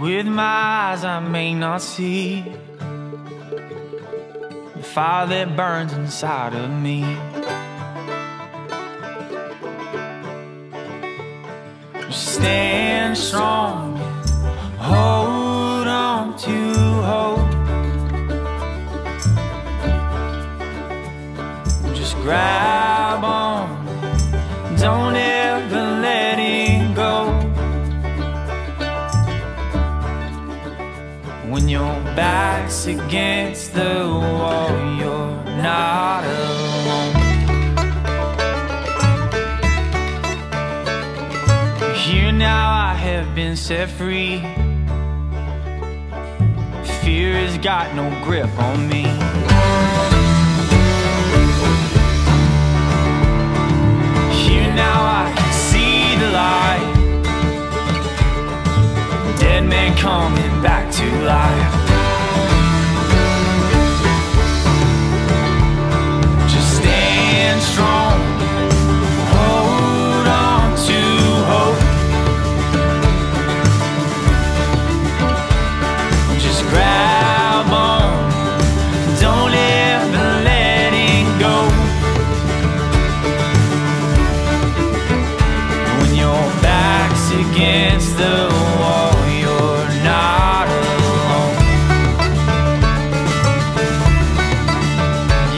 With my eyes, I may not see the fire that burns inside of me. Stand strong, hold on to hope. Just grab When your back's against the wall, you're not alone. Here now I have been set free. Fear has got no grip on me. Against the wall, you're not alone.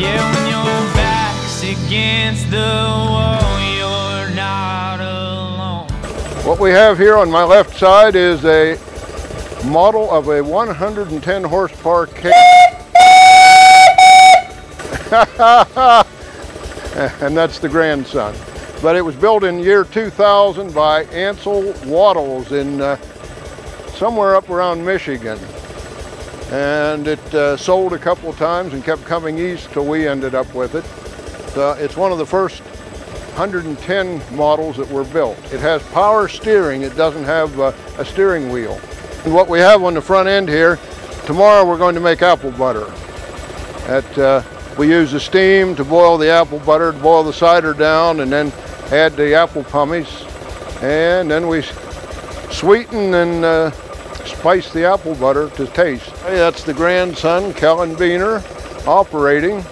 Yeah, when your back's against the wall, you're not alone. What we have here on my left side is a model of a 110 horsepower cab. and that's the grandson. But it was built in year 2000 by Ansel Waddles in uh, somewhere up around Michigan. And it uh, sold a couple times and kept coming east till we ended up with it. So it's one of the first 110 models that were built. It has power steering, it doesn't have uh, a steering wheel. And what we have on the front end here, tomorrow we're going to make apple butter. That, uh, we use the steam to boil the apple butter, to boil the cider down, and then add the apple pummies. And then we sweeten and uh, spice the apple butter to taste. Hey, that's the grandson, Kellen Beener, operating.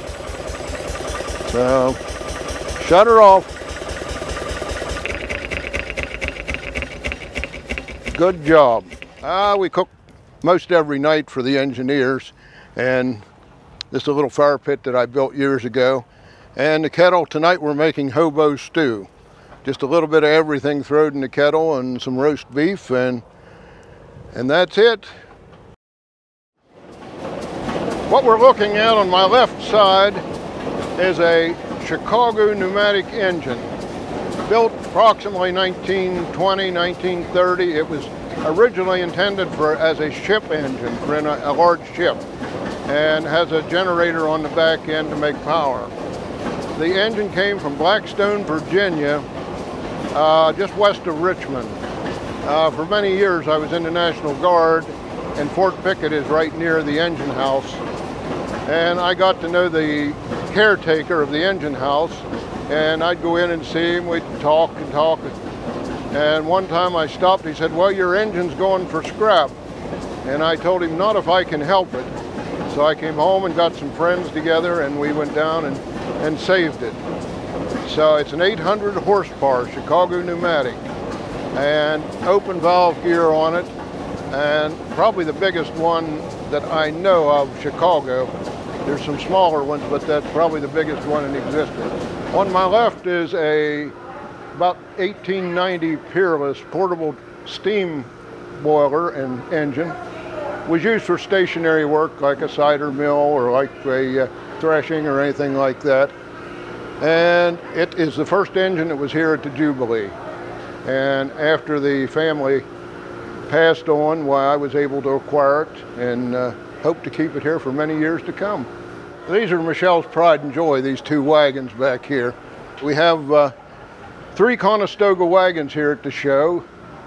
So, shut her off. Good job. Ah, we cook most every night for the engineers, and this is a little fire pit that I built years ago. And the kettle, tonight we're making hobo stew. Just a little bit of everything thrown in the kettle and some roast beef, and, and that's it. What we're looking at on my left side is a Chicago pneumatic engine built approximately 1920, 1930. It was originally intended for as a ship engine for in a, a large ship and has a generator on the back end to make power. The engine came from Blackstone, Virginia, uh, just west of Richmond. Uh, for many years I was in the National Guard and Fort Pickett is right near the engine house. And I got to know the caretaker of the engine house and I'd go in and see him, we'd talk and talk. And one time I stopped, he said, well, your engine's going for scrap. And I told him, not if I can help it. So I came home and got some friends together and we went down and, and saved it. So it's an 800 horsepower Chicago pneumatic and open valve gear on it and probably the biggest one that I know of Chicago. There's some smaller ones, but that's probably the biggest one in existence. On my left is a about 1890 Peerless portable steam boiler and engine. Was used for stationary work like a cider mill or like a uh, threshing or anything like that. And it is the first engine that was here at the Jubilee. And after the family passed on, why I was able to acquire it and uh, hope to keep it here for many years to come. These are Michelle's pride and joy, these two wagons back here. We have uh, three Conestoga wagons here at the show,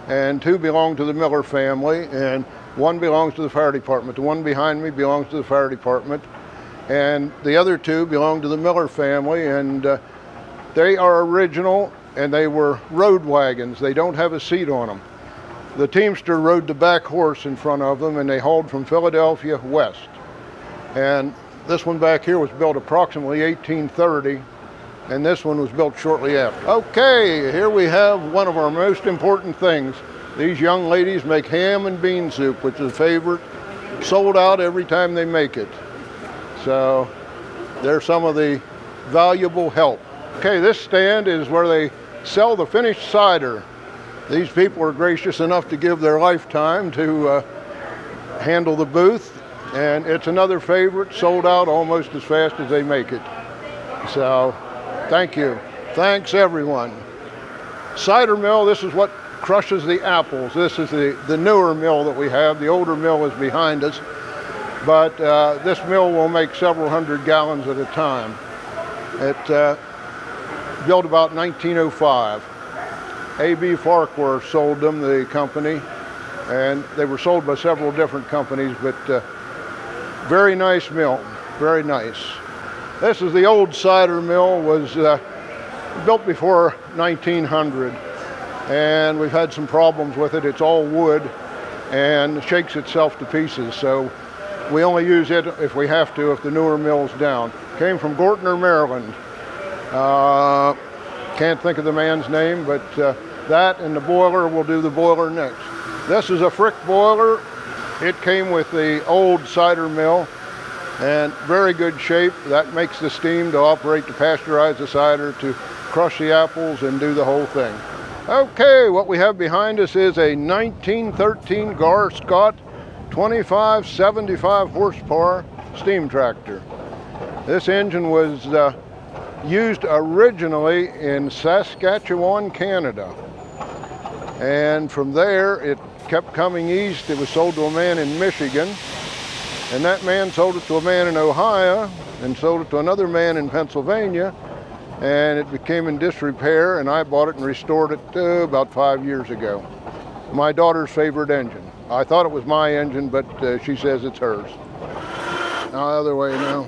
and two belong to the Miller family, and one belongs to the fire department. The one behind me belongs to the fire department, and the other two belong to the Miller family, and uh, they are original, and they were road wagons. They don't have a seat on them. the teamster rode the back horse in front of them and they hauled from Philadelphia west. And this one back here was built approximately 1830 and this one was built shortly after. Okay, here we have one of our most important things. These young ladies make ham and bean soup, which is a favorite, sold out every time they make it. So they're some of the valuable help. Okay, this stand is where they sell the finished cider. These people are gracious enough to give their lifetime to uh, handle the booth, and it's another favorite, sold out almost as fast as they make it. So, thank you. Thanks, everyone. Cider mill, this is what crushes the apples. This is the, the newer mill that we have. The older mill is behind us, but uh, this mill will make several hundred gallons at a time. It uh, built about 1905. A.B. Farquhar sold them, the company, and they were sold by several different companies, but uh, very nice mill, very nice. This is the old cider mill, was uh, built before 1900, and we've had some problems with it. It's all wood and shakes itself to pieces, so we only use it if we have to, if the newer mill's down. Came from Gortner, Maryland. Uh, can't think of the man's name, but uh, that and the boiler, we'll do the boiler next. This is a Frick boiler. It came with the old cider mill and very good shape. That makes the steam to operate to pasteurize the cider, to crush the apples and do the whole thing. Okay, what we have behind us is a 1913 Gaar Scott 2575 horsepower steam tractor. This engine was uh, used originally in Saskatchewan, Canada. And from there, it kept coming east. It was sold to a man in Michigan. And that man sold it to a man in Ohio and sold it to another man in Pennsylvania. And it became in disrepair, and I bought it and restored it uh, about five years ago. My daughter's favorite engine. I thought it was my engine, but uh, she says it's hers. Now, the other way now.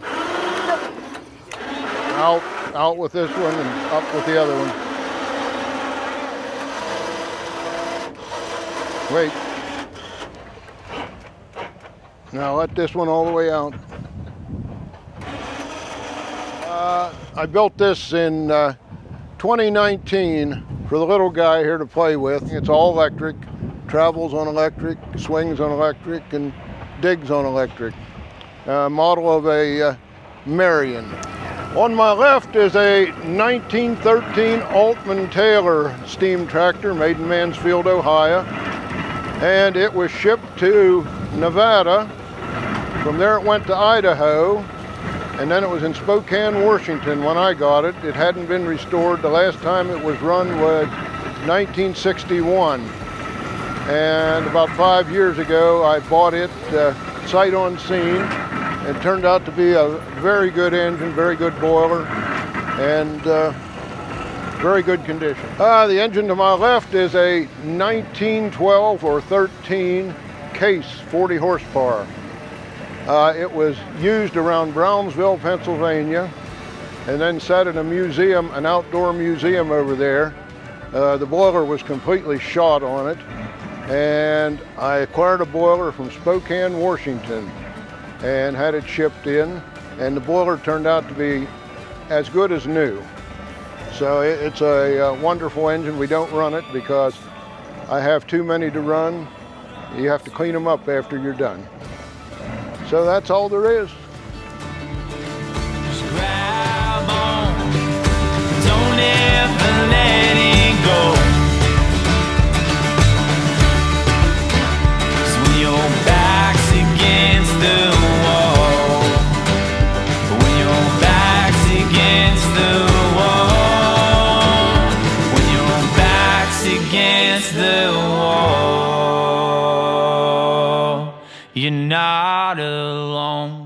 Out out with this one and up with the other one. Wait. Now let this one all the way out. Uh, I built this in uh, 2019 for the little guy here to play with. It's all electric, travels on electric, swings on electric, and digs on electric. Uh, model of a uh, Marion. On my left is a 1913 Aultman Taylor steam tractor made in Mansfield, Ohio. And it was shipped to Nevada. From there it went to Idaho. And then it was in Spokane, Washington when I got it. It hadn't been restored. The last time it was run was 1961. And about five years ago, I bought it uh, sight on scene it turned out to be a very good engine, very good boiler, and uh, very good condition. Uh, the engine to my left is a 1912 or 13 case, 40 horsepower. Uh, it was used around Brownsville, Pennsylvania, and then sat in a museum, an outdoor museum over there. Uh, the boiler was completely shot on it, and I acquired a boiler from Spokane, Washington and had it shipped in and the boiler turned out to be as good as new. So it's a, uh, wonderful engine. We don't run it because I have too many to run. You have to clean them up after you're done. So that's all there is. You're not alone.